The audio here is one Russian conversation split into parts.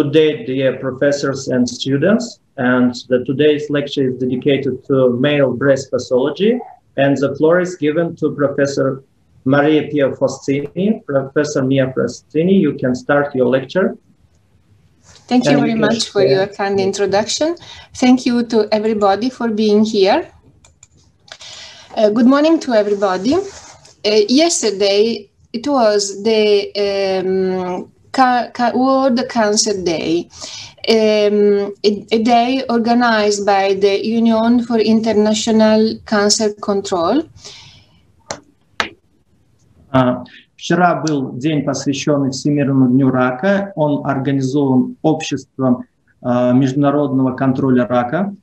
Good day, dear professors and students. And the, today's lecture is dedicated to male breast pathology. And the floor is given to Professor Maria Pia Fostini. Professor Mia Fostini, you can start your lecture. Thank you And very you much for your kind introduction. Thank you to everybody for being here. Uh, good morning to everybody. Uh, yesterday, it was the um, ca- ca- World Cancer Day, um, a, a day organized by the Union for International Cancer Control. А, Вчера был день, посвященный Всемирному дню рака. Он организован обществом а, международного контроля рака.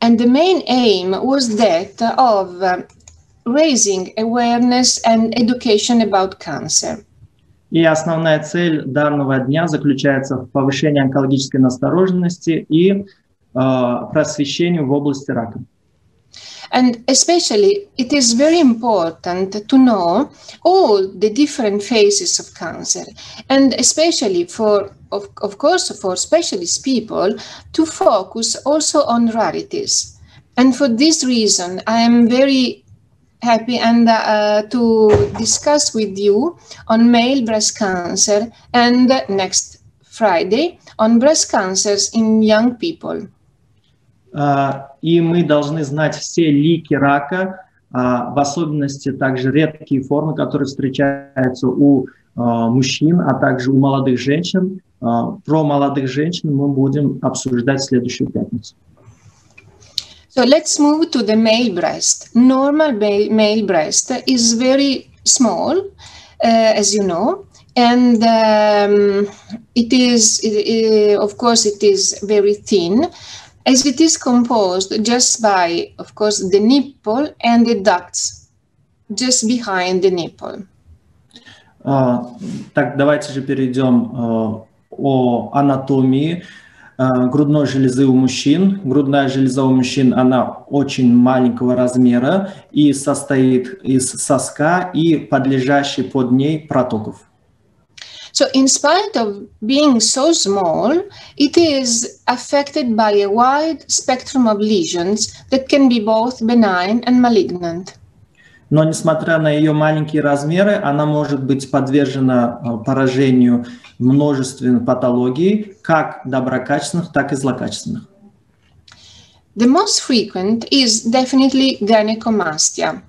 And the main aim was that of uh, raising awareness and education about cancer. И основная цель данного дня заключается в повышении онкологической настороженности и а, просвещению в области рака. And especially, it is very important to know all the different phases of cancer, and especially for, of, of course, for specialist people to focus also on rarities. And for this reason, I am very happy and uh, to discuss with you on male breast cancer and next Friday on breast cancers in young people. А, И мы должны знать все лики рака, а, в особенности также редкие формы, которые встречаются у а, мужчин, а также у молодых женщин. Про молодых женщин мы будем обсуждать в следующую пятницу. So let's move to the male breast. Normal ba- male breast is very small, uh, as you know, and um, it is, i- i- of course, it is very thin, as it is composed just by, of course, the nipple and the ducts just behind the nipple. А, Так, давайте же перейдем а, о анатомии а, грудной железы у мужчин. Грудная железа у мужчин, она очень маленького размера и состоит из соска и подлежащей под ней протоков. So, in spite of being so small, it is affected by a wide spectrum of lesions that can be both benign and malignant. Но несмотря на ее маленькие размеры, она может быть подвержена а, поражению множественных патологий, как доброкачественных, так и злокачественных. The most frequent is definitely gynecomastia.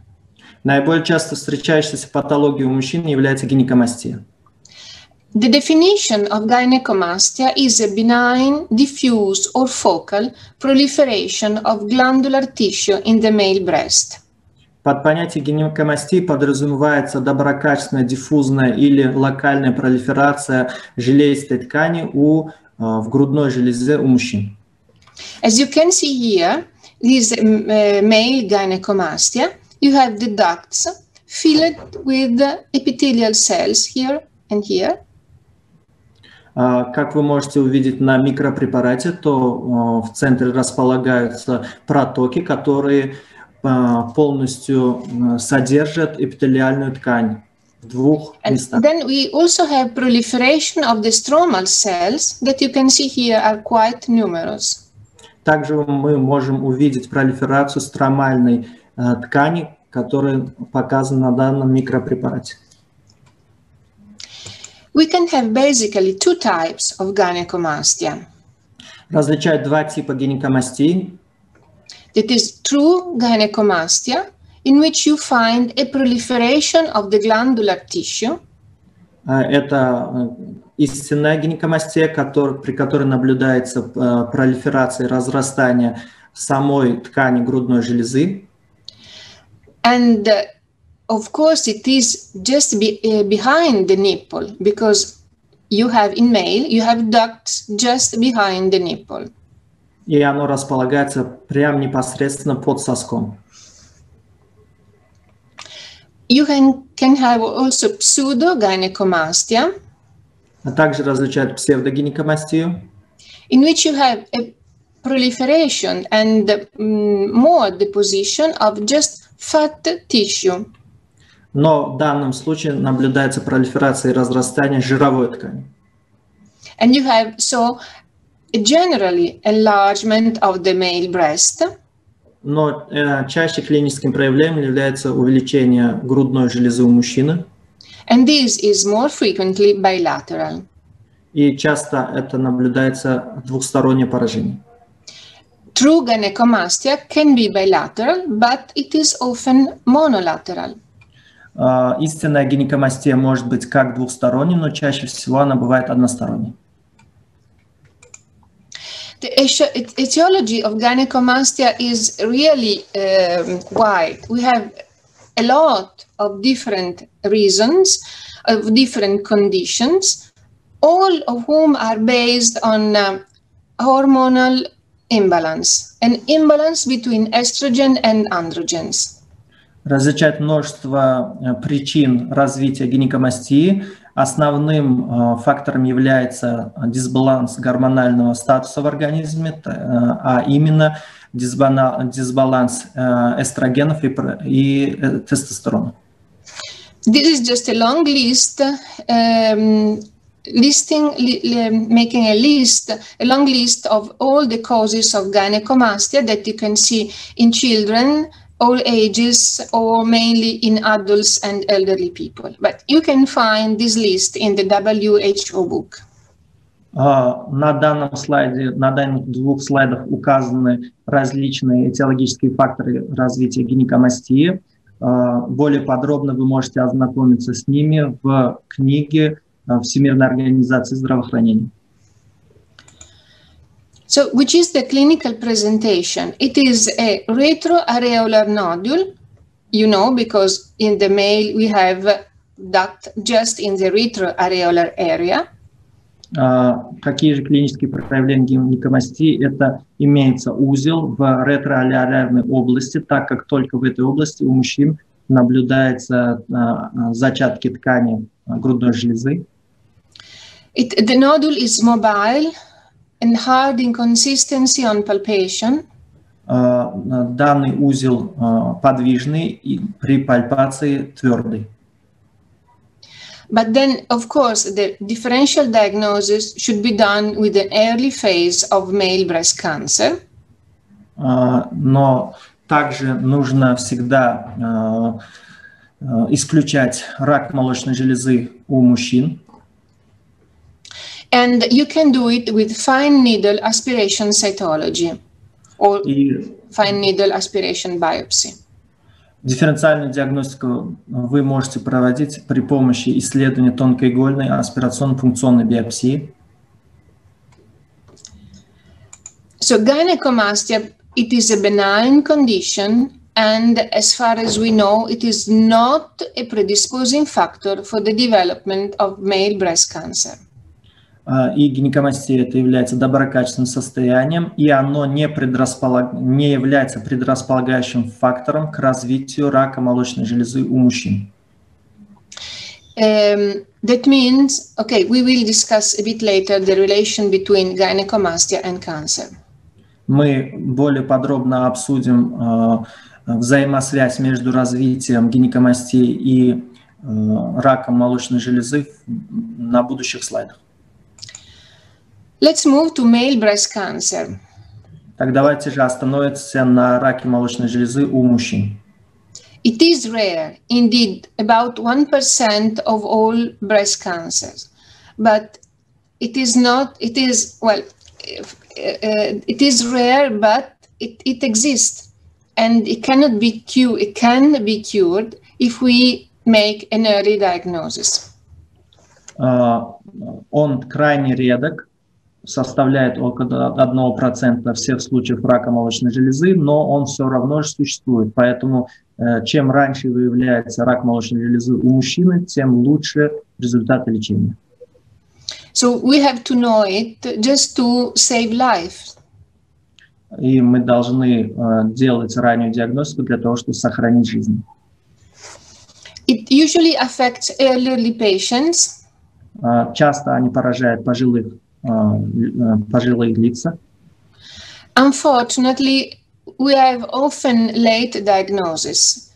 Наиболее часто встречающейся патологией у мужчин является гинекомастия. The definition of gynecomastia is a benign, diffuse, or focal proliferation of glandular tissue in the male breast. Под понятием гинекомастии подразумевается доброкачественная, диффузная или локальная пролиферация железистой ткани у, э, в грудной железе у мужчин. As you can see here, this uh, male gynecomastia, you have the ducts filled with epithelial cells here and here. А, Как вы можете увидеть на микропрепарате, то э, в центре располагаются протоки, которые э, полностью э, содержат эпителиальную ткань в двух And then we also have proliferation of the stromal cells that you can see here are quite numerous. Также мы можем увидеть пролиферацию стромальной э, ткани, которая показана на данном микропрепарате. We can have basically two types of gynecomastia. Различают два типа гинекомастии. That is true gynecomastia, in which you find a proliferation of the glandular tissue, Э, Это э, истинная гинекомастия, котор- при которой наблюдается э, пролиферация и разрастание самой ткани грудной железы. and uh, of course it is just be, uh, behind the nipple because you have in male you have ducts just behind the nipple. И оно располагается прямо непосредственно под соском. You can, can have also pseudogynecomastia, А также различают псевдогинекомастию, in which you have a proliferation and more deposition of just fat tissue. но в данном случае наблюдается пролиферация и разрастание жировой ткани. And you have so generally enlargement of the male breast. Но э, чаще клиническим проявлением является увеличение грудной железы у мужчины. And this is more frequently bilateral. И часто это наблюдается двухстороннее поражение. True gynecomastia can be bilateral, but it is often monolateral. Э, истинная гинекомастия может быть как двухсторонней, но чаще всего она бывает односторонней. The eti- et- etiology of gynecomastia is really um, wide. We have a lot of different reasons, of different conditions, all of whom are based on uh, hormonal imbalance, an imbalance between estrogen and androgens. Различать множество э, причин развития гинекомастии. Основным э, фактором является дисбаланс гормонального статуса в организме, э, а именно дисбаланс э, эстрогенов и, тестостерона. This is just a long list, um, listing, li- li- making a list, a long list of all the causes of gynecomastia that you can see in children, all ages, or mainly in adults and elderly people. But you can find this list in the WHO book. А, На данном слайде, на данных двух слайдах указаны различные этиологические факторы развития гинекомастии. А, Более подробно вы можете ознакомиться с ними в книге а, Всемирной организации здравоохранения. So, which is the clinical presentation? It is a retroareolar nodule, you know, because in the male we have duct just in the retroareolar area. А, Какие же клинические проявления гинекомастии? Это имеется узел в ретроалярной области, так как только в этой области у мужчин наблюдается а, а, зачатки ткани а, грудной железы. It, the nodule is mobile and hard in consistency on palpation. А, Данный узел а, подвижный и при пальпации твердый. But then, of course, the differential diagnosis should be done with an early phase of male breast cancer. А, Но также нужно всегда а, а, исключать рак молочной железы у мужчин. And you can do it with fine needle aspiration cytology or И fine needle aspiration biopsy. дифференциальную диагностику вы можете проводить при помощи исследования тонкоигольной аспирационно-пункционной биопсии. So gynecomastia, it is a benign condition, and as far as we know, it is not a predisposing factor for the development of male breast cancer. А, И гинекомастия это является доброкачественным состоянием, и оно не, предрасполаг... не является предрасполагающим фактором к развитию рака молочной железы у мужчин. Um, that means, okay, we will discuss a bit later the relation between gynecomastia and cancer. Мы более подробно обсудим э, взаимосвязь между развитием гинекомастии и э, раком молочной железы на будущих слайдах. Let's move to male breast cancer. Так давайте же остановимся на раке молочной железы у мужчин. It is rare, indeed, about 1% of all breast cancers. But it is not, it is, well, if, uh, it is rare, but it, it exists. And it cannot be cured, it can be cured if we make an early diagnosis. А, Он крайне редок, составляет около 1% всех случаев рака молочной железы, но он все равно же существует. Поэтому э, чем раньше выявляется рак молочной железы у мужчины, тем лучше результаты лечения. So we have to know it just to save life. И мы должны э, делать раннюю диагностику для того, чтобы сохранить жизнь. It usually affects elderly patients Э, Часто они поражают пожилых, пожилые лица. Unfortunately, we have often late diagnosis.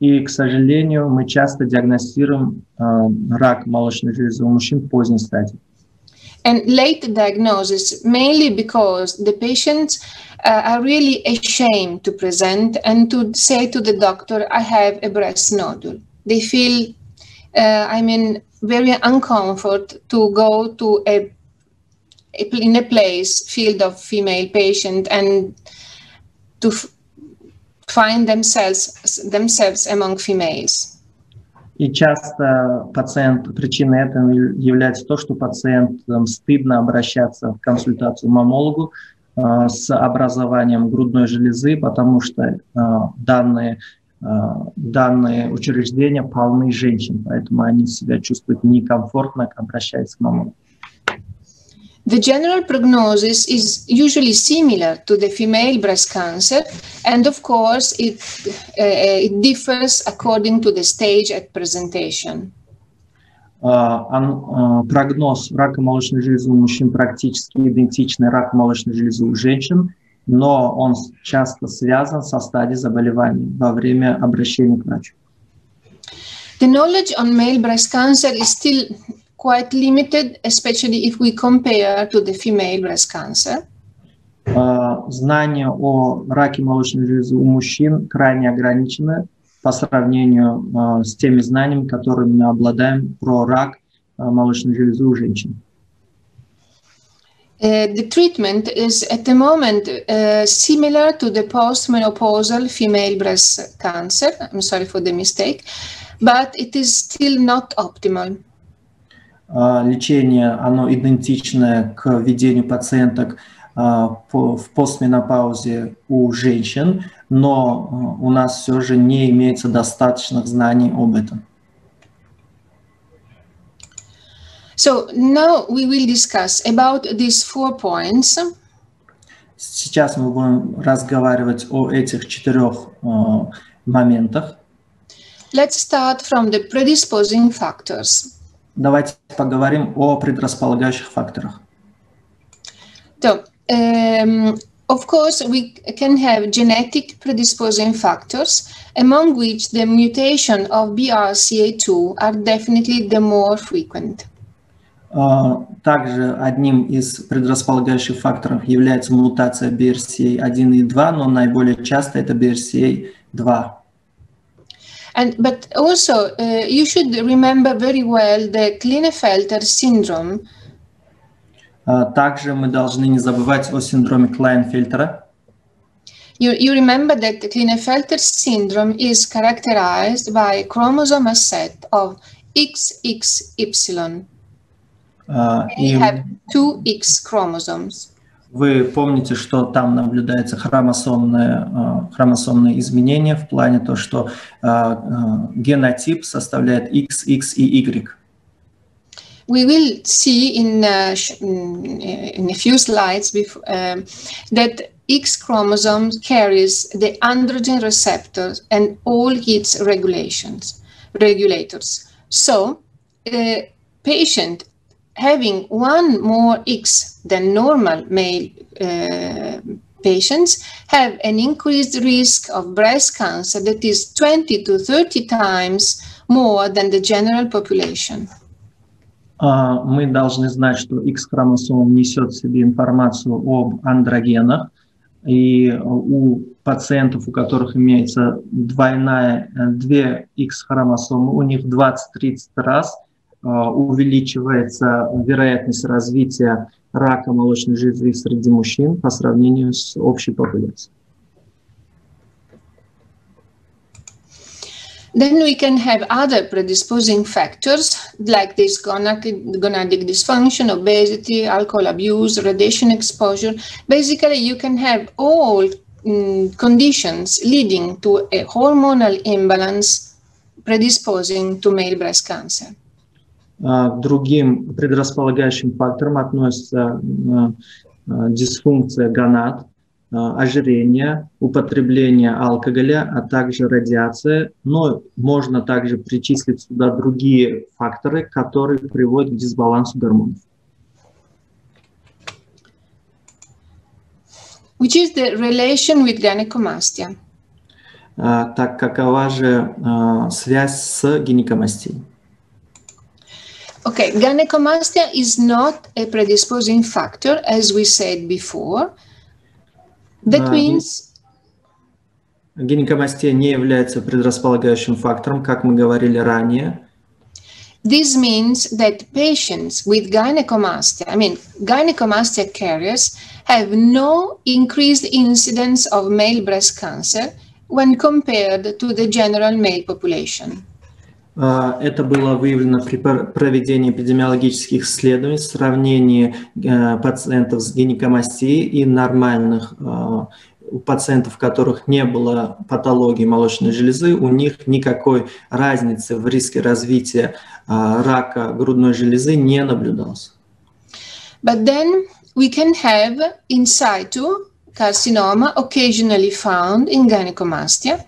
И, к сожалению, мы часто диагностируем э, рак молочной железы у мужчин в поздней стадии. and late diagnosis mainly because the patients uh, are really ashamed to present and to say to the doctor, I have a breast nodule. They feel, uh, I mean, very uncomfort to go to a in a place field of female patient and to find themselves themselves among females. И часто пациент, причиной этого является то, что пациентам стыдно обращаться в консультацию мамологу э, с образованием грудной железы, потому что э, данные, э, данные учреждения полны женщин, поэтому они себя чувствуют некомфортно, обращаясь к мамологу. The general prognosis is usually similar to the female breast cancer, and of course, it, uh, it differs according to the stage at presentation. Uh, uh, прогноз рака молочной железы у мужчин практически идентичный раку молочной железы у женщин, но он часто связан со стадией заболевания во время обращения к врачу. The knowledge on male breast cancer is still quite limited, especially if we compare to the female breast cancer. Знания о раке молочной железы у мужчин крайне ограничены по сравнению с теми знаниями, которыми мы обладаем про рак молочной железы у женщин. Uh, the treatment is at the moment uh, similar to the postmenopausal female breast cancer. I'm sorry for the mistake, but it is still not optimal. Лечение, оно идентичное к ведению пациенток в постменопаузе у женщин, но у нас все же не имеется достаточных знаний об этом. So now we will discuss about these four points. Сейчас мы будем разговаривать о этих четырех моментах. Let's start from the predisposing factors. Давайте поговорим о предрасполагающих факторах. So, um, of course, we can have genetic predisposing factors, among which the mutation of BRCA2 are definitely the more frequent. Uh, также одним из предрасполагающих факторов является мутация BRCA1 и 2, но наиболее часто это BRCA2. And but also uh, you should remember very well the Klinefelter syndrome. Uh, также мы должны не забывать о синдроме Клайнфельтера. You, you remember that the Klinefelter syndrome is characterized by a chromosome set of XXY. Uh, you have two X chromosomes. Вы помните, что там наблюдается хромосомное, э, хромосомное изменение в плане то, что э, э, генотип составляет X, X и Y. We will see in, uh, in a few slides before, uh, that X chromosome carries the androgen receptor and all its regulations, regulators. So, a patient having one more X than normal male uh, patients have an increased risk of breast cancer that is 20 to 30 times more than the general population. Мы должны знать, что X-хромосома несет в себе информацию об андрогенах, и у пациентов, у которых имеется двойная, две X-хромосомы, у них 20-30 раз – увеличивается вероятность развития рака молочной железы среди мужчин по сравнению с общей популяцией. Then we can have other predisposing factors like this gonadic dysfunction, obesity, alcohol abuse, radiation exposure. Basically, you can have all mm, conditions leading to a hormonal imbalance predisposing to male breast cancer. К другим предрасполагающим факторам относятся дисфункция гонад, ожирение, употребление алкоголя, а также радиация. Но можно также причислить сюда другие факторы, которые приводят к дисбалансу гормонов. Which is the relation with gynecomastia? Так какова же связь с гинекомастией? Okay, gynecomastia is not a predisposing factor, as we said before. That Uh, means Гинекомастия не является предрасполагающим фактором, как мы говорили ранее. This means that patients with gynecomastia, I mean, gynecomastia carriers, have no increased incidence of male breast cancer when compared to the general male population. А, Это было выявлено при пр- проведении эпидемиологических исследований сравнении э, пациентов с гинекомастией и нормальных э, у пациентов, у которых не было патологии молочной железы, у них никакой разницы в риске развития э, рака грудной железы не наблюдалось. But then we can have in situ carcinoma occasionally found in gynecomastia.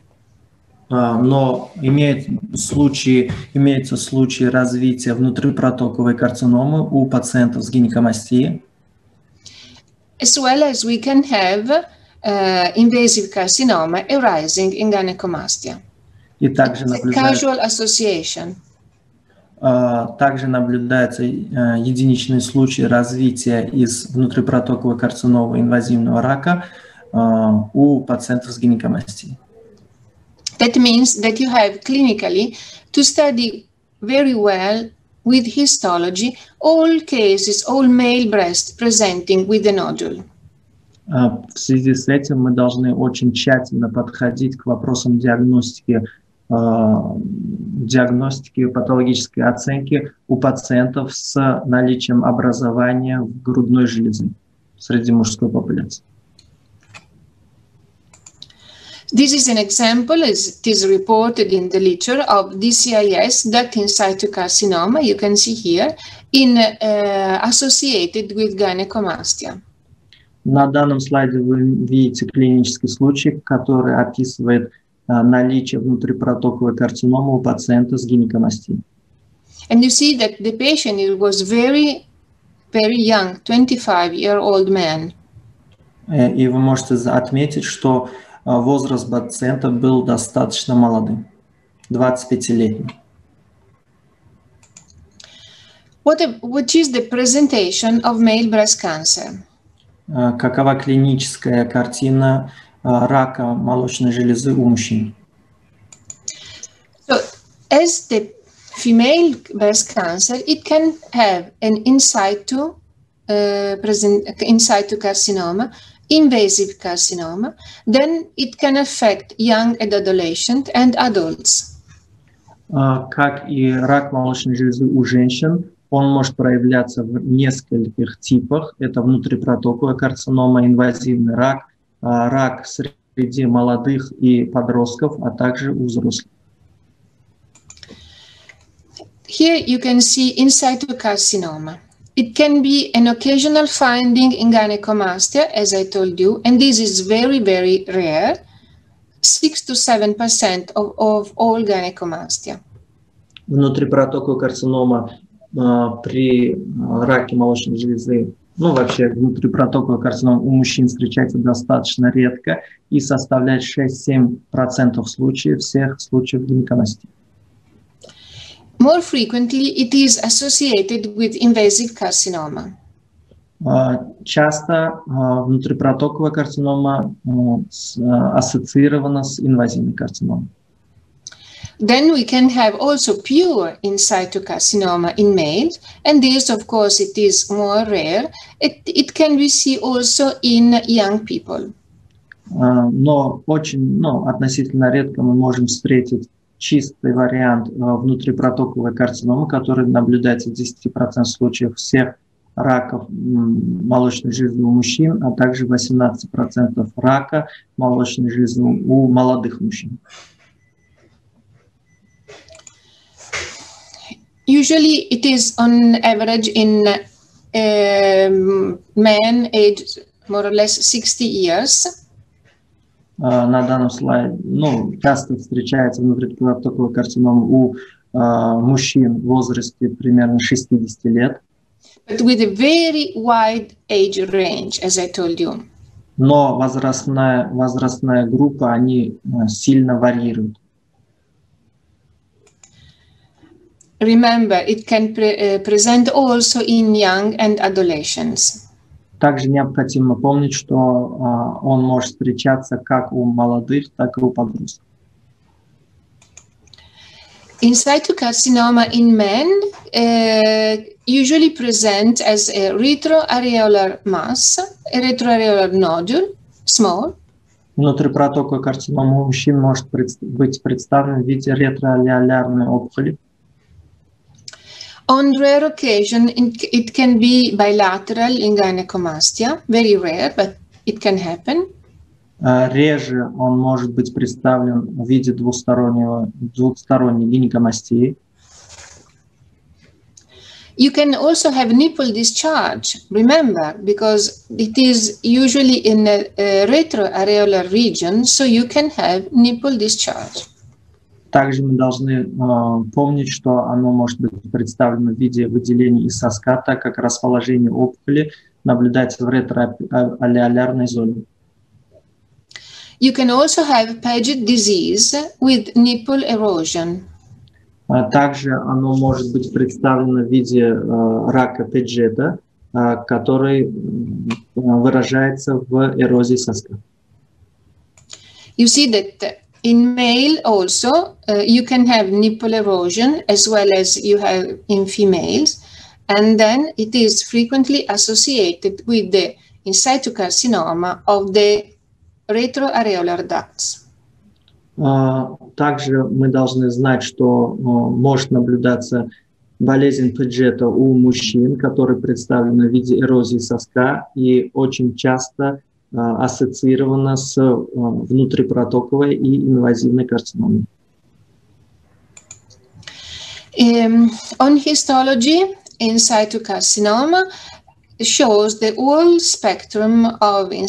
А, Но имеет случаи, имеются случаи развития внутрипротоковой карциномы у пациентов с гинекомастией. as well as we can have uh, invasive carcinoma arising in gynecomastia. И также наблюдается casual association. А, Также наблюдается э, единичный случай развития из внутрипротоковой карциномы инвазивного рака а, у пациентов с гинекомастией. That means that you have clinically to study very well with histology all cases, all male breast presenting with a nodule. А, В связи с этим мы должны очень тщательно подходить к вопросам диагностики, а, диагностики патологической оценки у пациентов с наличием образования в грудной железе среди мужской популяции. This is an example, as it is reported in the literature, of DCIS, duct in situ carcinoma, you can see here, in uh, associated with gynecomastia. На данном слайде вы видите клинический случай, который описывает а, наличие внутрипротоковой карциномы у пациента с гинекомастией. And you see that the patient it was very, very young, 25-year-old man. Э, И вы можете за- отметить, что а, возраст пациента был достаточно молодым, 25-летним. What, which is the presentation of male breast cancer? А, Какова клиническая картина а, рака молочной железы у мужчин? So, as the female breast cancer, it can have an in situ, uh, present, in situ carcinoma, invasive carcinoma. Then it can affect young and adolescent and adults. А, Как и рак молочной железы у женщин, он может проявляться в нескольких типах. Это внутрипротоковая карцинома, инвазивный рак, а, рак среди молодых и подростков, а также у взрослых. Here you can see in carcinoma. It can be an occasional finding in gynecomastia, as I told you, and this is very, very rare. 6 to 7% of, of all gynecomastia. Внутрипротоковая карцинома а, при а, раке молочной железы, ну вообще внутрипротоковая карцинома у мужчин встречается достаточно редко и составляет 6-7% случаев всех случаев гинекомастии. More frequently, it is associated with invasive carcinoma. А, Часто а, внутрипротоковая карцинома а, с- а, ассоциирована с инвазивной карциномой. Then we can have also pure in situ carcinoma in males, and this, of course, it is more rare. It, it can be seen also in young people. А, Но очень, ну, относительно редко мы можем встретить чистый вариант а, внутрипротоковой карциномы, который наблюдается в 10% случаев всех раков молочной железы у мужчин, а также 18% рака молочной железы у молодых мужчин. Usually, it is on average in um, men aged more or less 60 years. А, На данном слайде, ну, часто встречается внутрипротоковая карцинома у а, мужчин в возрасте примерно 60 лет, but with a very wide age range, as I told you. но возрастная, возрастная группа, они э, сильно варьируют. remember, it can pre- present also in young and adolescents. Также необходимо помнить, что а, он может встречаться как у молодых, так и у подростков. In situ carcinoma in men uh, usually present as a retroareolar mass, a retroareolar nodule, small, Внутрипротоковая карцинома у мужчин может быть представлена в виде ретроалеолярной опухоли. On rare occasion, it, it can be bilateral in gynecomastia, very rare, but it can happen. А, Реже он может быть представлен в виде двустороннего, двухсторонней гинекомастии. You can also have nipple discharge, remember, because it is usually in a, a retroareolar region, so you can have nipple discharge. Также мы должны а, помнить, что оно может быть представлено в виде выделений из соска, так как расположение опухоли наблюдается в ретроалеолярной зоне. You can also have Paget disease with nipple erosion. А Также оно может быть представлено в виде э, рака педжета, э, который м, выражается в эрозии соска. You see that in male also uh, you can have nipple erosion as well as you have in females, and then it is frequently associated with the in situ carcinoma of the retroareolar ducts. А, Также мы должны знать, что э, может наблюдаться болезнь педжета у мужчин, который представлена в виде эрозии соска и очень часто э, ассоциирована с э, внутрипротоковой и инвазивной карциномой. Um, on histology, in carcinoma shows the whole spectrum of in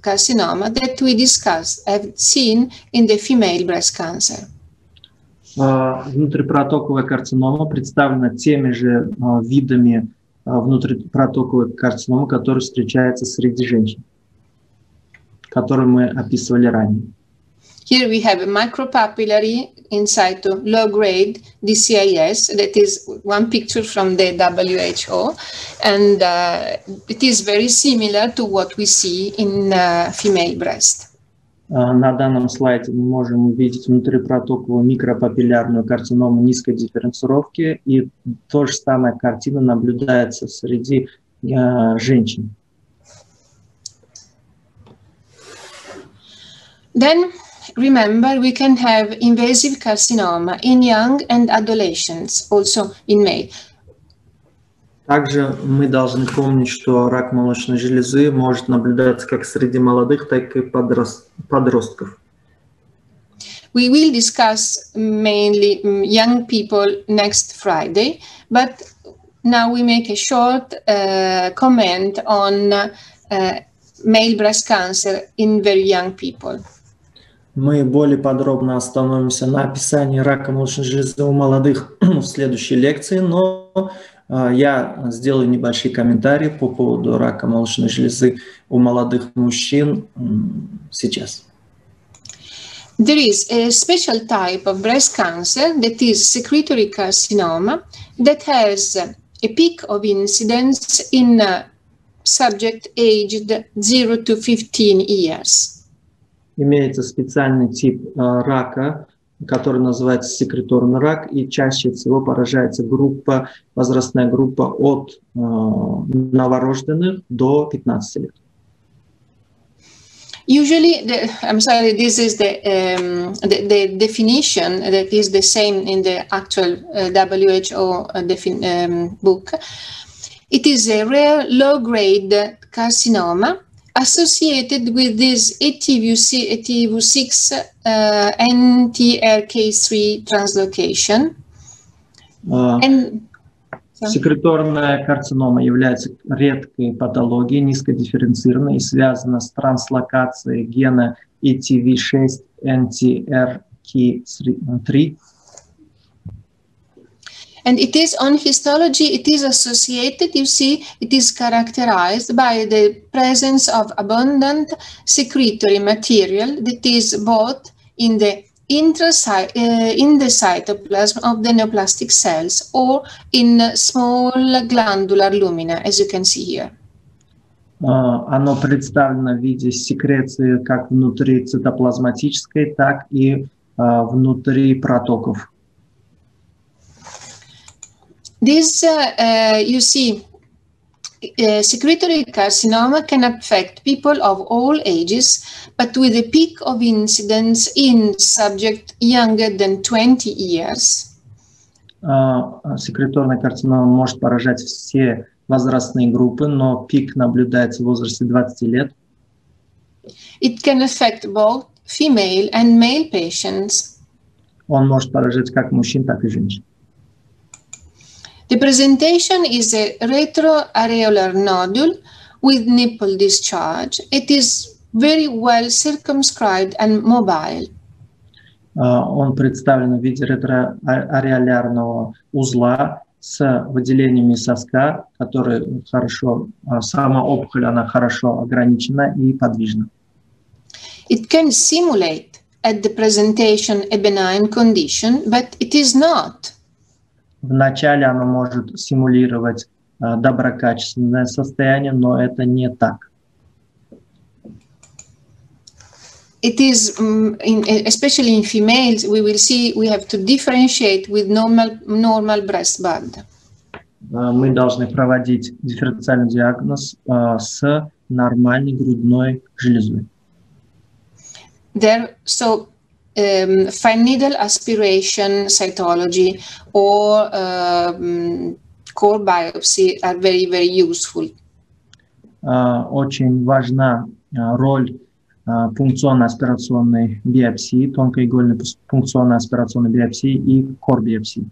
carcinoma that we discussed, have seen in the female breast cancer. А, Внутрипротоковая карцинома представлена теми же а, видами а, внутрипротоковой карциномы, которые встречаются среди женщин, которые мы описывали ранее. Here we have a micropapillary in situ low grade DCIS. That is one picture from the WHO, and uh, it is very similar to what we see in uh, female breast. А, На данном слайде мы можем увидеть внутрипротоковую микропапиллярную карциному низкой дифференцировки, и то же самая картина наблюдается среди э, женщин. Then remember, we can have invasive carcinoma in young and adolescents, also in male. Также мы должны помнить, что рак молочной железы может наблюдаться как среди молодых, так и подрос- подростков. We will discuss mainly mm, young people next Friday, but now we make a short uh, comment on uh, male breast cancer in very young people. Мы более подробно остановимся на описании рака молочной железы у молодых в следующей лекции, но э, я сделаю небольшие комментарии по поводу рака молочной железы у молодых мужчин сейчас. There is a special type of breast cancer that is secretory carcinoma that has a peak of incidence in uh, subject aged 0 to 15 years. Имеется специальный тип э, рака, который называется секреторный рак, и чаще всего поражается группа, возрастная группа от э, новорожденных до 15 лет. Usually, the, I'm sorry, this is the, um, the, the definition that is the same in the actual uh, WHO uh, um, book. It is a rare low grade carcinoma associated with this ATV6, ATV6 uh, NTRK3 translocation. Э, And Секреторная карцинома является редкой патологией, низкодифференцированной и связана с транслокацией гена ETV6 NTRK3. And it is on histology, it is associated, you see, it is characterized by the presence of abundant secretory material that is both in the intracy- uh, in the cytoplasm of the neoplastic cells or in small glandular lumina, as you can see here. А, Оно представлено в виде секреции как внутри цитоплазматической, так и а, внутри протоков. This, uh, uh, you see, uh, secretory carcinoma can affect people of all ages, but with a peak of incidence in subject younger than 20 years. А, Секреторная карцинома может поражать все возрастные группы, но пик наблюдается в возрасте 20 лет. It can affect both female and male patients. Он может поражать как мужчин, так и женщин. The presentation is a retroareolar nodule with nipple discharge. It is very well circumscribed and mobile. А, Он представлен в виде ретроареолярного узла с выделениями соска, который хорошо, а, сама опухоль, она хорошо ограничена и подвижна. It can simulate at the presentation a benign condition, but it is not. Вначале она может симулировать а, доброкачественное состояние, но это не так. It is, um, in, especially in females, we will see we have to differentiate with normal, normal breast bud. А, Мы должны проводить дифференциальный диагноз а, с нормальной грудной железой. There, so um, fine needle aspiration cytology or um, core biopsy are very, very useful. А, Очень важна а, роль а, пункционно-аспирационной биопсии, тонкоигольной пус- пункционной аспирационной биопсии и кор-биопсии.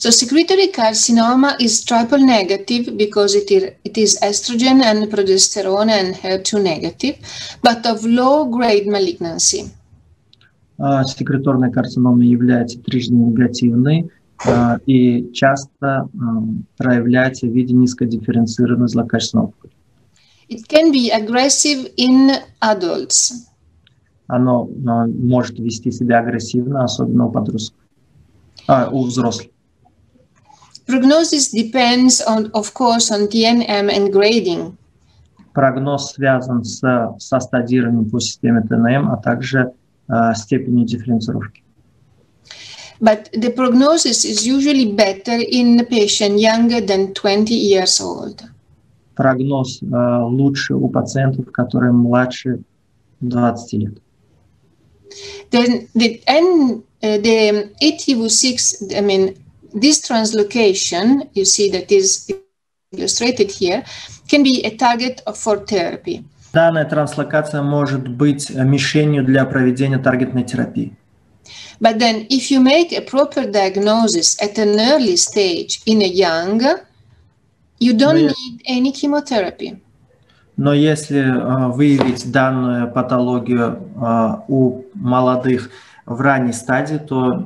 So secretory carcinoma is triple negative because it is, it is estrogen and progesterone and HER2 negative, but of low grade malignancy. А, Секреторная карцинома является трижды негативной а, и часто ам, проявляется в виде низкодифференцированной злокачественной опухоли. It can be aggressive in adults. Оно а, может вести себя агрессивно, особенно у подростков, а, у взрослых. Prognosis depends on, of course, on TNM and grading. Прогноз связан с, со стадированием по системе ТНМ, а также а, степенью дифференцировки. But the prognosis is usually better in a patient younger than 20 years old. Прогноз а, лучше у пациентов, которые младше 20 лет. Then the and uh, the ATV6, I mean, this translocation, you see that is illustrated here, can be a target for therapy. Данная транслокация может быть мишенью для проведения таргетной терапии. But then, if you make a proper diagnosis at an early stage in a young, you don't yeah. need any chemotherapy. Но если а, выявить данную патологию а, у молодых в ранней стадии, то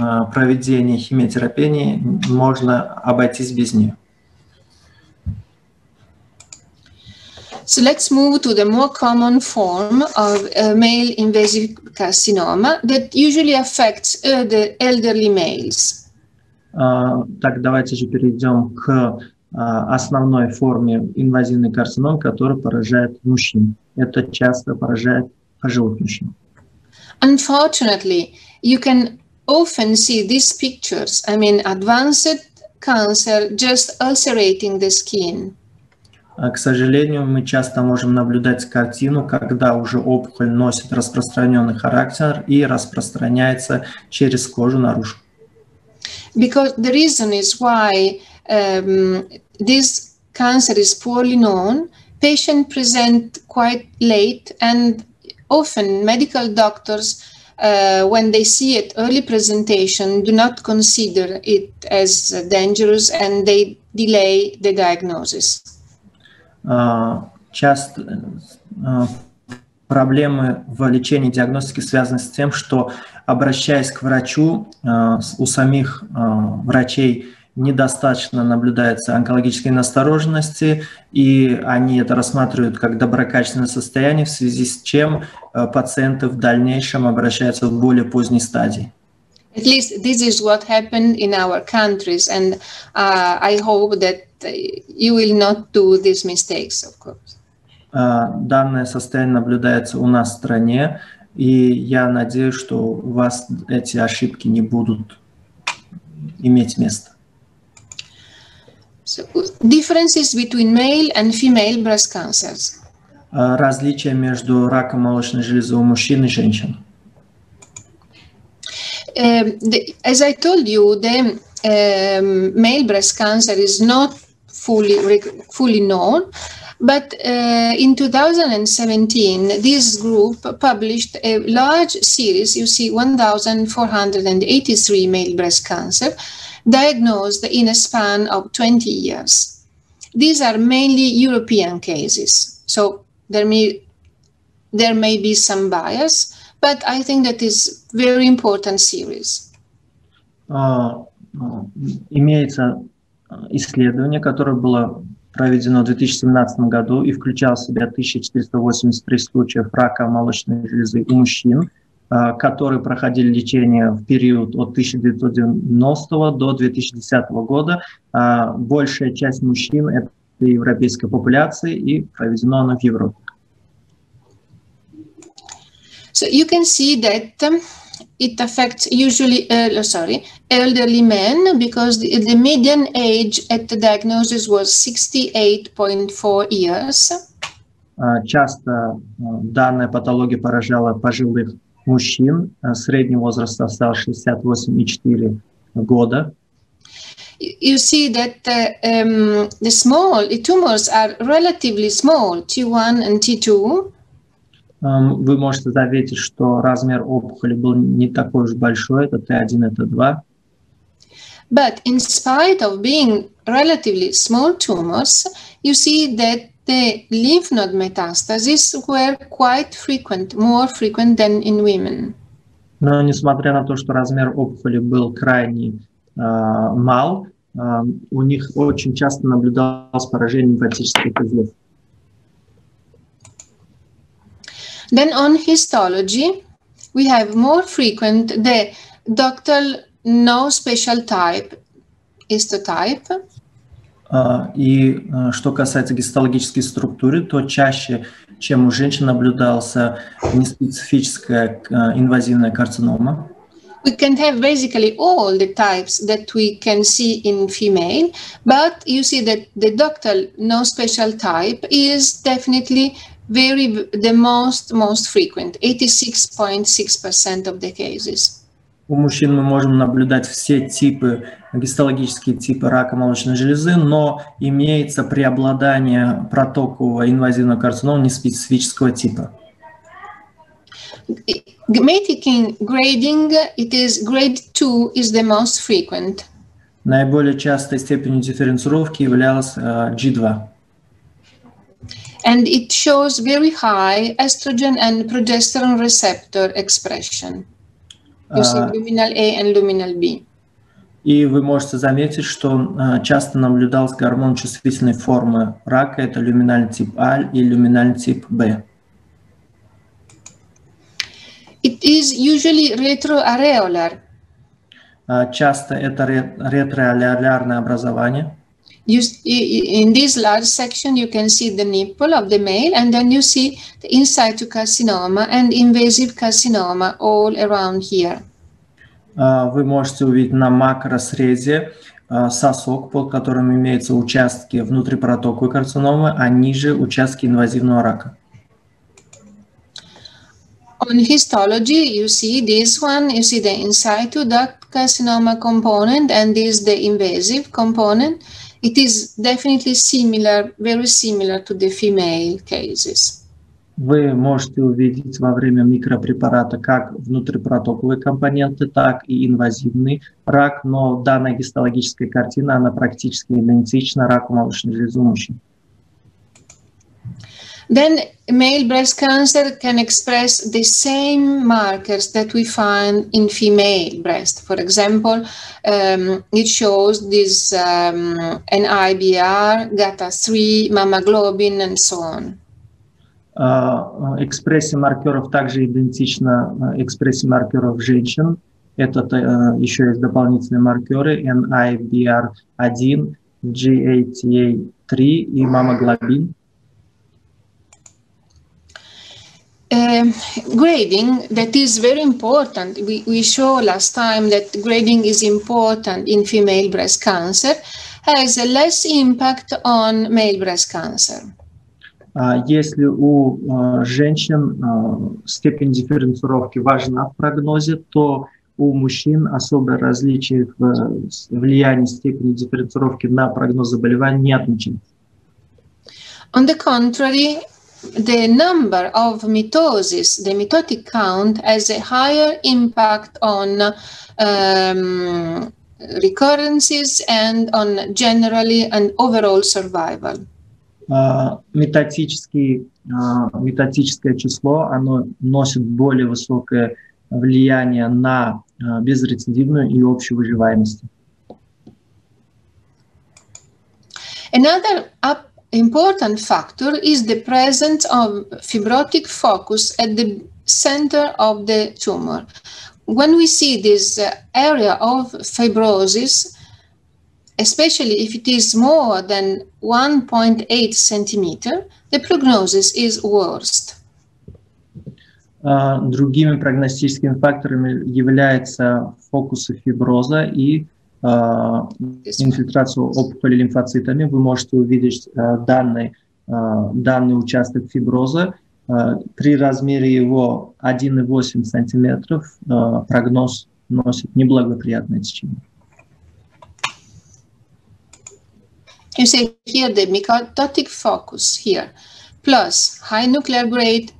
а, проведение химиотерапии можно обойтись без нее. So let's move to the more common form of uh, male invasive carcinoma that usually affects uh, the elderly males. А, Так, давайте же перейдем к а, основной форме инвазивной карциномы, которая поражает мужчин. Это часто поражает пожилых мужчин. Unfortunately, you can often see these pictures. I mean, advanced cancer just ulcerating the skin. А, К сожалению, мы часто можем наблюдать картину, когда уже опухоль носит распространенный характер и распространяется через кожу наружу. Because the reason is why um, this cancer is poorly known, patients present quite late, and often medical doctors, uh, when they see it early presentation, do not consider it as dangerous and they delay the diagnosis. А, Часто а, проблемы в лечении и диагностике связаны с тем, что обращаясь к врачу, а, у самих а, врачей недостаточно наблюдается онкологической настороженности, и они это рассматривают как доброкачественное состояние, в связи с чем э, пациенты в дальнейшем обращаются в более поздней стадии. At least this is what happened in our countries, and uh, I hope that you will not do these mistakes, of course. Uh, данное состояние наблюдается у нас в стране, и я надеюсь, что у вас эти ошибки не будут иметь место. So, differences between male and female breast cancers. Uh, различия между раком молочной железы у мужчин и женщин. Um, the, as I told you, the um, male breast cancer is not fully fully known. But uh, in 2017, this group published a large series. You see, 1,483 male breast cancer diagnosed in a span of 20 years. These are mainly European cases, so there may there may be some bias, but I think that is very important series. Uh, uh, имеется исследование, которое было проведено в 2017 году и включало в себя 1483 случаев рака молочной железы у мужчин, которые проходили лечение в период от 1990 до 2010 года. Большая часть мужчин – это европейской популяции, и проведено оно в Европе. So you can see that um, it affects usually, uh, sorry, elderly men because the, the, median age at the diagnosis was 68.4 years. Часто данная патология поражала пожилых мужчин. Средний возраст составил 68,4 года. You see that uh, um, the small the tumors are relatively small, T1 and T2. Вы можете заметить, что размер опухоли был не такой уж большой, это Т1, это 2. But in spite of being relatively small tumors, you see that the lymph node metastases were quite frequent, more frequent than in women. Но несмотря на то, что размер опухоли был крайне э, мал, э, у них очень часто наблюдалось поражение лимфатических узлов. Then on histology, we have more frequent the ductal no special type histotype. И что касается гистологической структуры, то чаще, чем у женщин наблюдался неспецифическая инвазивная карцинома. We can have basically all the types that we can see in female, but you see that the ductal no special type is definitely very the most most frequent 86.6% of the cases. У мужчин мы можем наблюдать все типы, гистологические типы рака молочной железы, но имеется преобладание протокового инвазивного карцинома неспецифического типа. Making grading, it is grade 2 is the most frequent. Наиболее частой степенью дифференцировки являлась uh, G2. And it shows very high estrogen and progesterone receptor expression using luminal A and luminal B. И вы можете заметить, что uh, часто наблюдался гормон чувствительной формы рака, это люминальный тип А и люминальный тип Б. It is usually retroareolar. Uh, часто это ретроалеолярное образование. You, in this large section, you can see the nipple of the male, and then you see the in situ carcinoma and invasive carcinoma all around here. Вы можете увидеть на макросрезе сосок, под которым имеются участки внутрипротоковой карциномы, а ниже участки инвазивного рака. On histology, you see this one, you see the in situ duct carcinoma component, and this the invasive component. It is definitely similar, very similar to the female cases. Вы можете увидеть во время микропрепарата как внутрипротоковые компоненты, так и инвазивный рак, но данная гистологическая картина, она практически идентична раку молочной железы у мужчин. then male breast cancer can express the same markers that we find in female breast. For example, um, it shows this um, NIBR, GATA3, mammaglobin, and so on. Uh, экспрессия маркеров также идентична экспрессии маркеров женщин. Это uh, еще есть дополнительные маркеры NIBR1, GATA3 и мамоглобин. Uh, grading that is very important. We, we show last time that grading is important in female breast cancer, has a less impact on male breast cancer. Если у женщин степень дифференцировки важна в прогнозе, то у мужчин особое различие в влиянии степени дифференцировки на прогноз заболевания не отмечается. On the contrary, the number of mitosis, the mitotic count, has a higher impact on um, recurrences and on generally and overall survival. Uh, метатический, uh, метатическое число, оно носит более высокое влияние на uh, безрецидивную и общую выживаемость. Another up important factor is the presence of fibrotic focus at the center of the tumor. When we see this uh, area of fibrosis, especially if it is more than 1.8 centimeter, the prognosis is worst. Uh, другими прогностическими факторами являются фокусы фиброза и инфильтрацию опухоли лимфоцитами, вы можете увидеть данный, данный участок фиброза. При размере его 1,8 сантиметров прогноз носит неблагоприятное течение. You see here the mitotic focus here, plus high nuclear grade,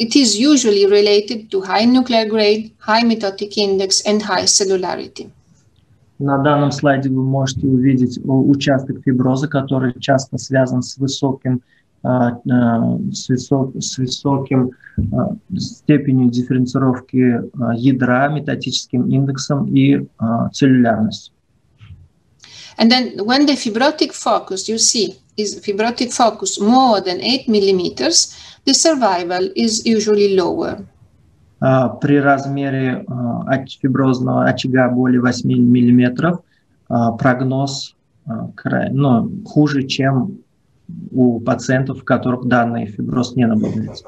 it is usually related to high nuclear grade, high mitotic index, and high cellularity. На данном слайде вы можете увидеть участок фиброза, который часто связан с высоким, с, высок, с высоким степенью дифференцировки ядра, метатическим индексом и целлюлярностью. And then when the fibrotic focus, you see, is fibrotic focus more than 8 millimeters, the survival is usually lower. При размере фиброзного очага более 8 мм прогноз ну, хуже, чем у пациентов, у которых данный фиброз не наблюдается.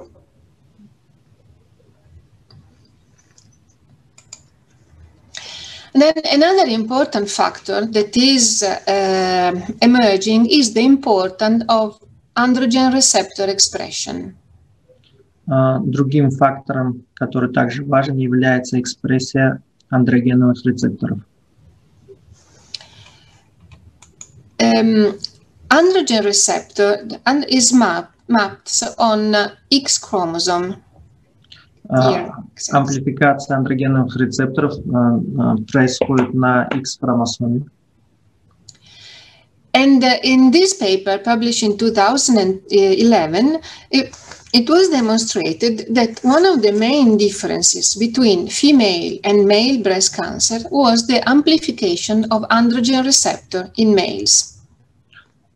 Then another important factor that is uh, emerging is the importance of androgen receptor expression. Другим фактором, который также важен, является экспрессия андрогеновых рецепторов. Um, androgen receptor is mapped, mapped on X chromosome. Here, амплификация андрогеновых рецепторов происходит на X-хромосоме. And uh, in this paper published in 2011, it, it was demonstrated that one of the main differences between female and male breast cancer was the amplification of androgen receptor in males.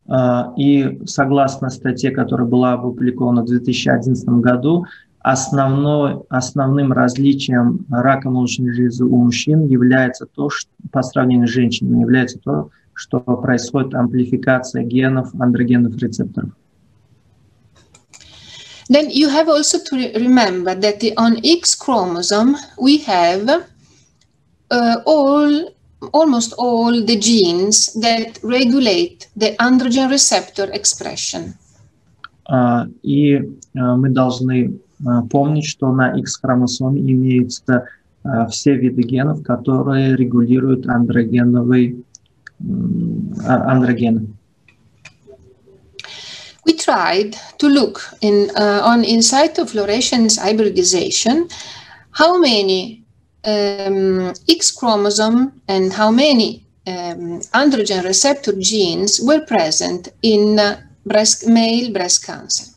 Uh, и согласно статье, которая была опубликована в 2011 году, основной, основным различием рака молочной железы у мужчин является то, что по сравнению с женщинами, является то, что происходит амплификация генов андрогенных рецепторов. Then you have also to remember that the, on X chromosome we have uh, all, almost all the genes that regulate the androgen receptor expression. Uh, и uh, мы должны помнить, что на X-хромосоме имеются все виды генов, которые регулируют андрогеновый андрогены. Tried to look in, uh, on in of fluorescence hybridization how many um, X chromosome and how many um, androgen receptor genes were present in uh, breast, male breast cancer.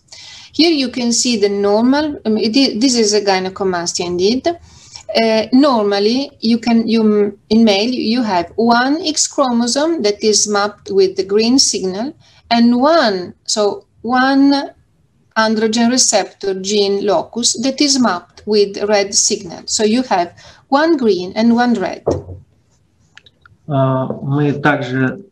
Here you can see the normal, um, it is, this is a gynecomastia indeed. Uh, normally, you can you in male you have one X chromosome that is mapped with the green signal, and one so one androgen receptor gene locus that is mapped with red signal. So you have one green and one red. Мы также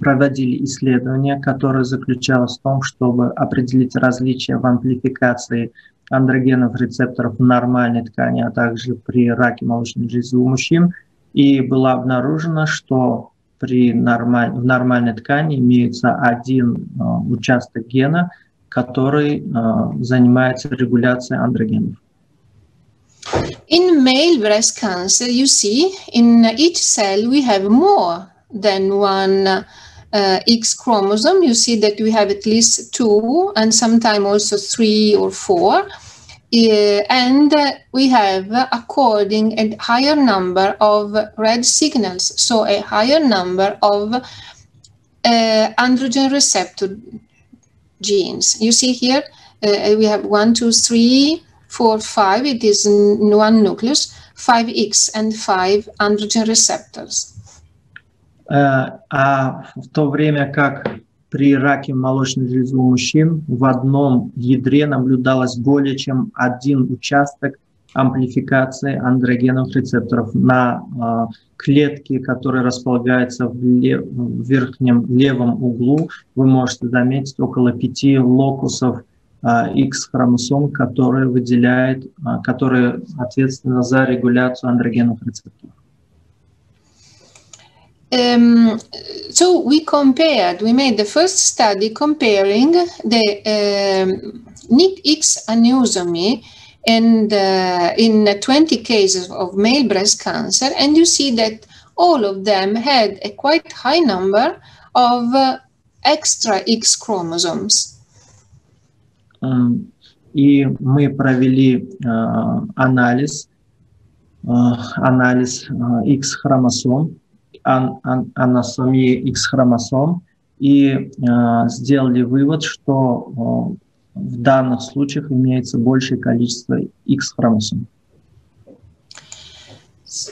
проводили исследование, которое заключалось в том, чтобы определить различия в амплификации андрогенов рецепторов в нормальной ткани, а также при раке молочной железы у мужчин. И было обнаружено, что при нормаль... в нормальной ткани имеется один участок гена, который занимается регуляцией андрогенов. In male breast cancer, you see, in each cell we have more than one uh, X chromosome. You see that we have at least two and sometimes also three or four. Uh, and uh, we have, according a higher number of red signals, so a higher number of uh, androgen receptor genes. You see here, uh, we have one, two, three, four, five. It is one nucleus, 5X and 5 androgen receptors. А в то время как при раке молочной железы у мужчин в одном ядре наблюдалось более чем один участок амплификации андрогенных рецепторов на э, клетке, которая располагается в, лев, в верхнем левом углу. Вы можете заметить около пяти локусов э, X-хромосом, которые выделяют, э, которые ответственны за регуляцию андрогенных рецепторов. Um, so we compared, we made the first study comparing the um, NIC-X aneuploidy and uh, in 20 cases of male breast cancer, and you see that all of them had a quite high number of uh, extra X chromosomes. Um, и мы провели uh, анализ, анализ X хромосом, Ан, ан, анасомии X-хромосом и э, сделали вывод, что э, в данных случаях имеется большее количество X-хромосом.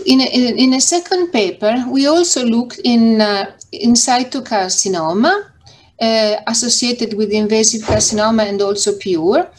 In a, in a second paper, we also looked in, uh, in situ carcinoma uh, associated with invasive carcinoma and also pure,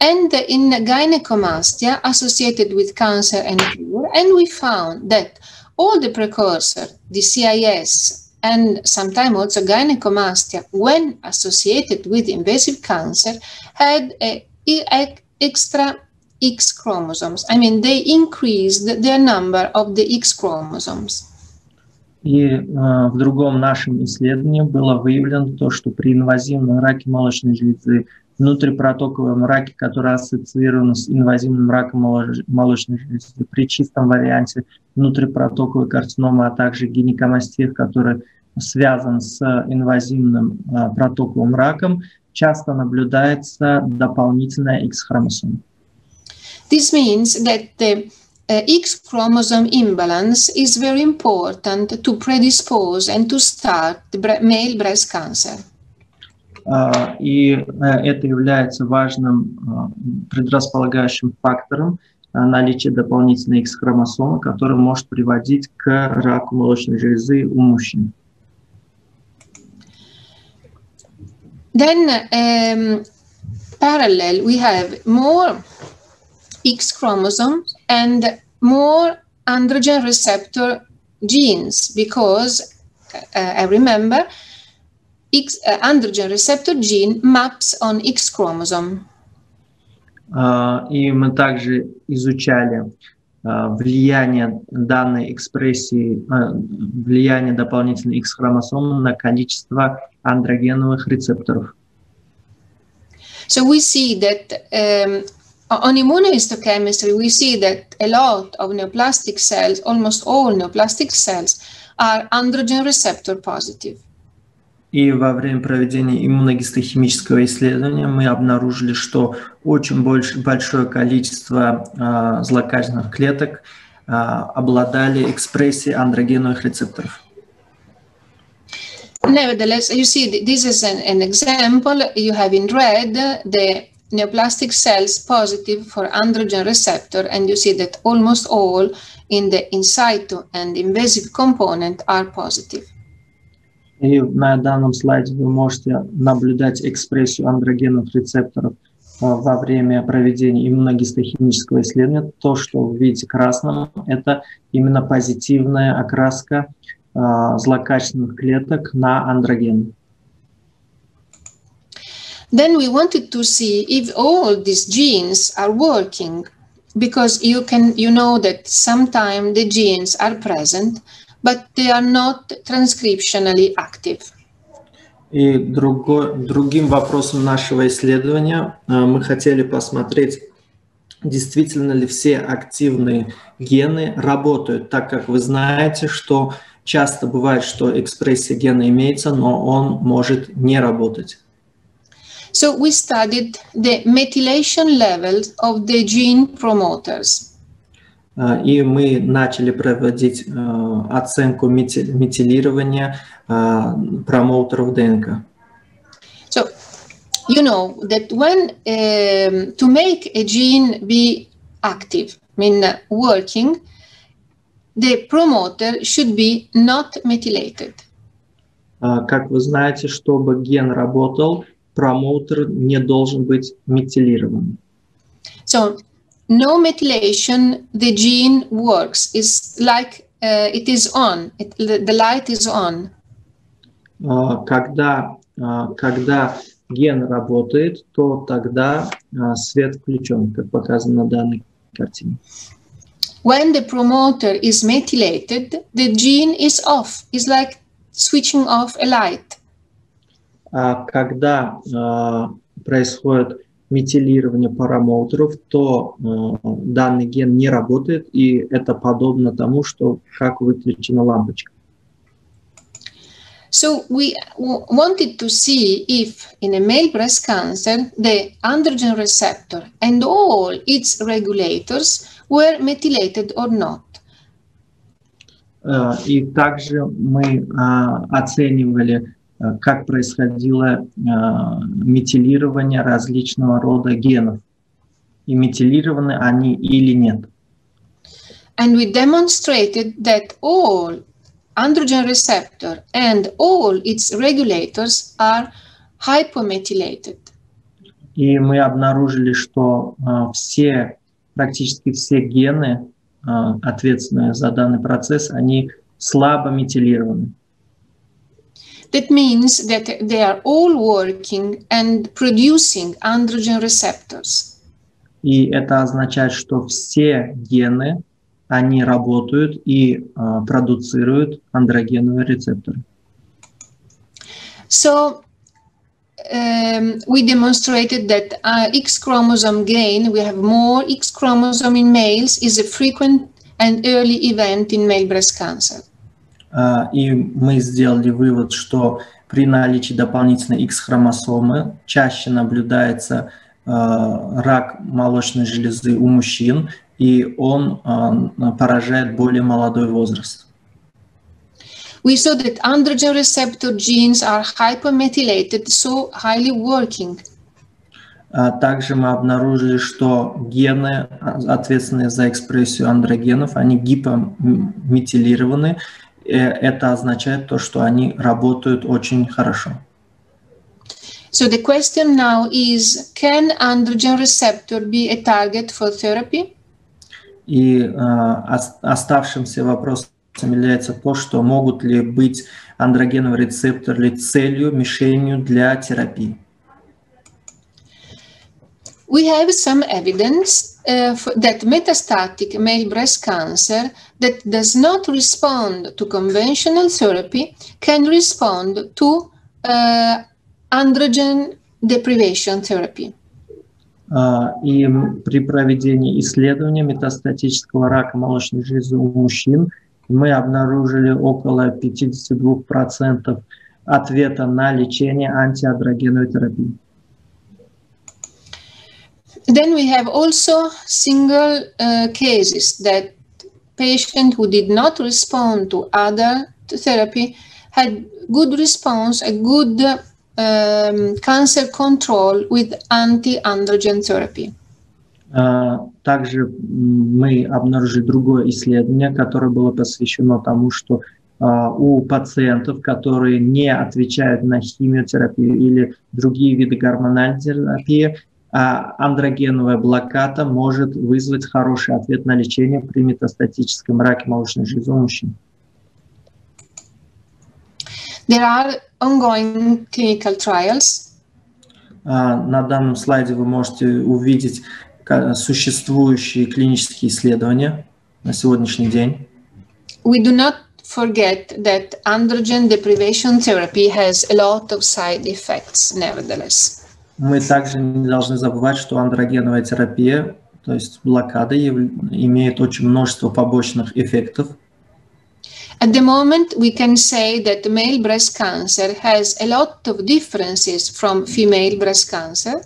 and in gynecomastia associated with cancer and pure. And we found that all the precursor, the CIS, and sometimes also gynecomastia, when associated with invasive cancer, had a, a extra X chromosomes. I mean, they increased their number of the X chromosomes. И э, в другом нашем исследовании было выявлено то, что при инвазивном раке молочной железы внутрипротоковом раке, который ассоциирован с инвазивным раком молочной железы, при чистом варианте внутрипротоковой карциномы, а также гинекомастит, который связан с инвазивным а, протоковым раком, часто наблюдается дополнительная X-хромосома. This means that the uh, X chromosome imbalance is very important to predispose and to start the male breast cancer. И это является важным предрасполагающим фактором наличия дополнительной X-хромосомы, который может приводить к раку молочной железы у мужчин. Then, um, parallel, we have more X chromosomes and more androgen receptor genes because uh, I remember X, uh, androgen receptor gene maps on X chromosome. Uh, и мы также изучали uh, влияние данной экспрессии, влияние дополнительной X-хромосомы на количество андрогеновых рецепторов. So we see that um, on immunohistochemistry, we see that a lot of neoplastic cells, almost all neoplastic cells, are androgen receptor positive. И во время проведения иммуногистохимического исследования мы обнаружили, что очень больш, большое количество э, злокачественных клеток э, обладали экспрессией андрогеновых рецепторов. Nevertheless, you see, this is an, an example. You have in red the neoplastic cells positive for androgen receptor, and you see that almost all in the in situ and invasive component are positive. И на данном слайде вы можете наблюдать экспрессию андрогенных рецепторов а, во время проведения иммуногистохимического исследования. То, что вы видите красным, это именно позитивная окраска а, злокачественных клеток на андроген. Then we wanted to see if all these genes are working because you can you know that sometimes the genes are present but they are not transcriptionally active. И другой, другим вопросом нашего исследования э, мы хотели посмотреть, действительно ли все активные гены работают, так как вы знаете, что часто бывает, что экспрессия гена имеется, но он может не работать. So we studied the methylation levels of the gene promoters. Uh, и мы начали проводить uh, оценку метилирования uh, промоутеров ДНК. So you know that when um, to make a gene be active, I mean working, the promoter should be not methylated. Как вы знаете, чтобы ген работал, промоутер не должен быть метилирован. So, no methylation, the gene works. It's like uh, it is on, it, the light is on. Uh, когда, uh, когда ген работает, то тогда свет включен, как показано на данной картине. When the promoter is methylated, the gene is off. It's like switching off a light. А когда а, происходит метилирование парамоутеров, то а, данный ген не работает, и это подобно тому, что как выключена лампочка. So we wanted to see if in a male breast cancer the androgen receptor and all its regulators were methylated or not. И также мы оценивали Э, как происходило э, метилирование различного рода генов. И метилированы они или нет. And we demonstrated that all androgen receptor and all its regulators are hypomethylated. И мы обнаружили, что э, все, практически все гены, ответственные за данный процесс, они слабо метилированы. That means that they are all working and producing androgen receptors. И это означает, что все гены, они работают и uh, продуцируют андрогеновые рецепторы. So um, we demonstrated that uh, X chromosome gain, we have more X chromosome in males, is a frequent and early event in male breast cancer. А, и мы сделали вывод, что при наличии дополнительной X-хромосомы чаще наблюдается а, рак молочной железы у мужчин, и он а, поражает более молодой возраст. We saw that androgen receptor genes are hypermethylated, so highly working. Также мы обнаружили, что гены, ответственные за экспрессию андрогенов, они гипометилированы, это означает то, что они работают очень хорошо. So the question now is, can androgen receptor be a target for therapy? И э, оставшимся вопросом является то, что могут ли быть андрогеновые рецепторы целью, мишенью для терапии. We have some evidence uh, that metastatic male breast cancer that does not respond to conventional therapy can respond to uh, androgen deprivation therapy. Uh, и при проведении исследования метастатического рака молочной железы у мужчин мы обнаружили около 52% ответа на лечение антиандрогеновой терапии. Then we have also single uh, cases that patient who did not respond to other therapy had good response, a good um, cancer control with anti-androgen therapy. А, Также мы обнаружили другое исследование, которое было посвящено тому, что а, у пациентов, которые не отвечают на химиотерапию или другие виды гормональной терапии, андрогеновая блокада может вызвать хороший ответ на лечение при метастатическом раке молочной железы у мужчин. There are ongoing clinical trials А, На данном слайде вы можете увидеть существующие клинические исследования на сегодняшний день. we do not forget that androgen deprivation therapy has a lot of side effects nevertheless. Мы также не должны забывать, что андрогеновая терапия, то есть блокада, имеет очень множество побочных эффектов. At the moment, we can say that male breast cancer has a lot of differences from female breast cancer,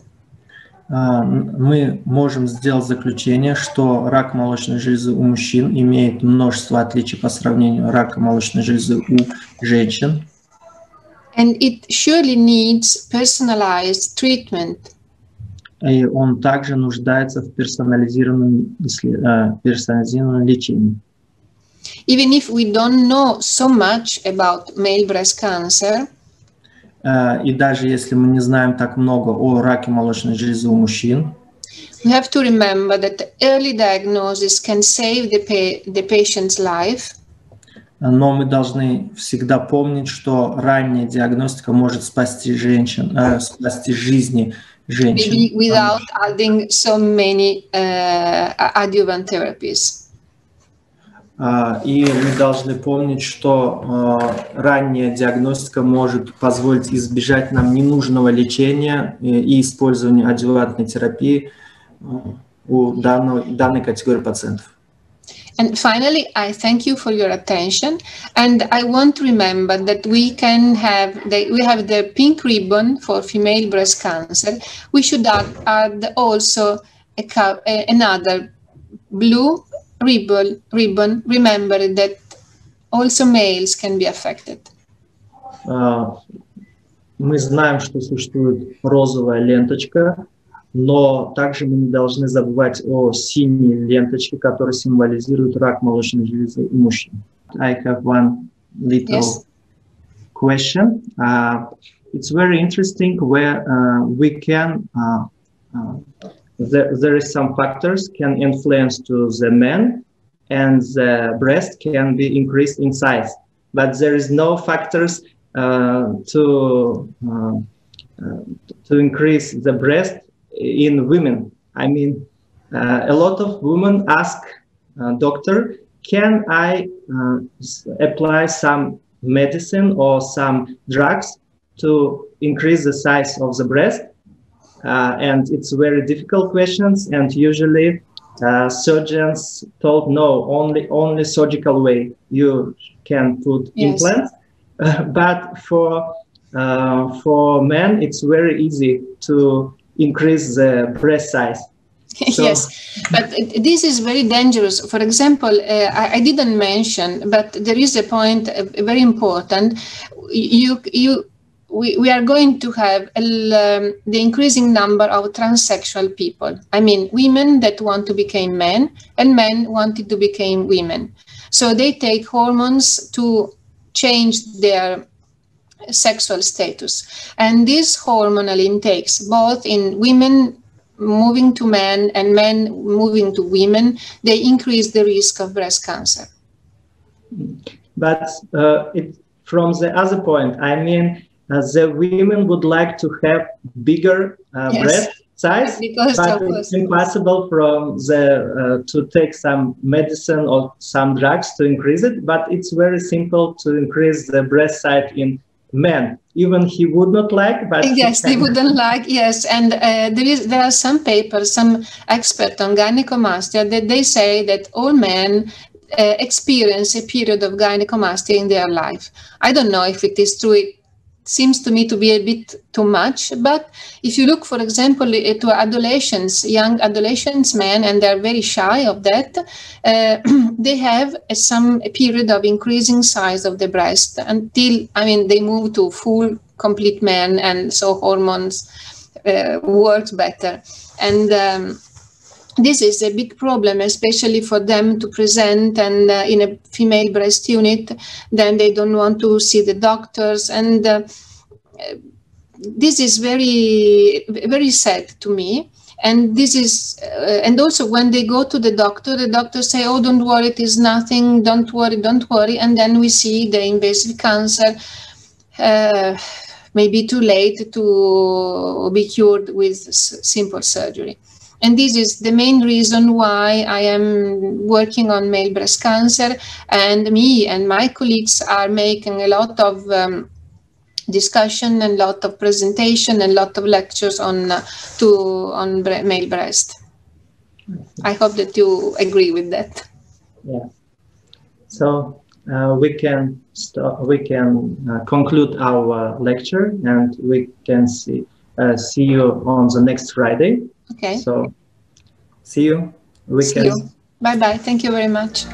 А, Мы можем сделать заключение, что рак молочной железы у мужчин имеет множество отличий по сравнению с раком молочной железы у женщин. and it surely needs personalized treatment. И он также нуждается в персонализированном, иссле- э, персонализированном лечении. Even if we don't know so much about male breast cancer, Э, И даже если мы не знаем так много о раке молочной железы у мужчин, we have to remember that early diagnosis can save the, pa- the patient's life Но мы должны всегда помнить, что ранняя диагностика может спасти женщин, э, спасти жизни женщин. maybe without adding so many uh, adjuvant therapies. А, И мы должны помнить, что э, ранняя диагностика может позволить избежать нам ненужного лечения и использования адъювантной терапии э, у данного, данной категории пациентов. And finally, I thank you for your attention. And I want to remember that we can have the, we have the pink ribbon for female breast cancer. We should add, add also a, co- a- another blue ribbon. Ribbon. Remember that also males can be affected. А, Мы знаем, что существует розовая ленточка, но также мы не должны забывать о синей ленточке, которая символизирует рак молочной железы у мужчин. I have one little Yes. question. Uh, it's very interesting where uh, we can uh, uh, there, there is some factors can influence to the men and the breast can be increased in size but there is no factors uh, to uh, uh, to increase the breast in women. I mean uh, a lot of women ask uh, doctor can i uh, apply some medicine or some drugs to increase the size of the breast? Uh, and it's very difficult questions and usually uh, surgeons told no only only surgical way you can put Yes. implants. Uh, but for uh, for men it's very easy to increase the breast size So- yes, but this is very dangerous. For example, uh, I, I didn't mention, but there is a point uh, very important. You, you, we, we are going to have a um, the increasing number of transsexual people. I mean, women that want to become men and men wanted to become women. So they take hormones to change their sexual status. And these hormonal intakes, both in women moving to men and men moving to women, they increase the risk of breast cancer. but uh, it from the other point i mean uh, the women would like to have bigger uh, Yes. breast size Because but it's impossible from the uh, to take some medicine or some drugs to increase it but it's very simple to increase the breast size in men even he would not like but yes, they can. wouldn't like yes, and uh, there is there are some papers, some expert on gynecomastia that they say that all men. Uh, experience a period of gynecomastia in their life. I don't know if it is true seems to me to be a bit too much. But if you look, for example, eh, to adolescents, young adolescents, men, and they're very shy of that, uh, they have a, some a period of increasing size of the breast until, I mean, they move to full, complete men, and so hormones uh, work better. And um, this is a big problem, especially for them to present and uh, in a female breast unit, then they don't want to see the doctors. And uh, this is very, very sad to me. And this is, uh, and also when they go to the doctor, the doctor say, "Oh, don't worry, it is nothing. Don't worry, don't worry." And then we see the invasive cancer, uh, maybe too late to be cured with simple surgery. And this is the main reason why I am working on male breast cancer. And me and my colleagues are making a lot of um, discussion and lot of presentation and a lot of lectures on uh, to on bre male breast. I hope that you agree with that. Yeah. So uh, we can we can uh, conclude our lecture and we can see uh, see you on the next Friday. Okay. So see you. We See you. Bye bye. Thank you very much.